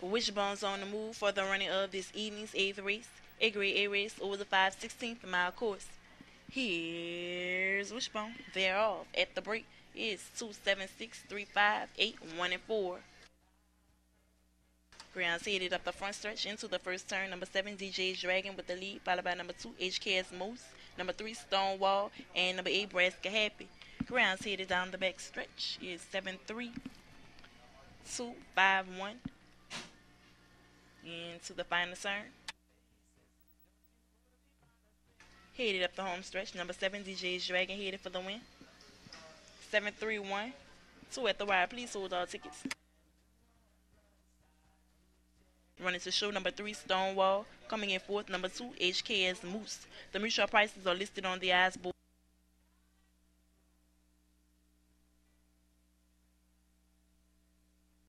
Wishbone's on the move for the running of this evening's eighth race, a grade A race over the 5 16th mile course. Here's Wishbone. Thereof at the break is 276, 3, 8, 1, and 4. Grounds headed up the front stretch into the first turn. Number 7, DJ's Dragon with the lead, followed by number 2, HKS Moose, number 3, Stonewall, and number 8, Braska Happy. Grounds headed down the back stretch is 7, 3, 2, 5, 1. Into the final turn. Headed up the home stretch. Number 7, DJ's Dragon headed for the win. 731. Two at the wire. Please hold all tickets. Running to show number three, Stonewall. Coming in fourth, number two, HKS Moose. The mutuel prices are listed on the board.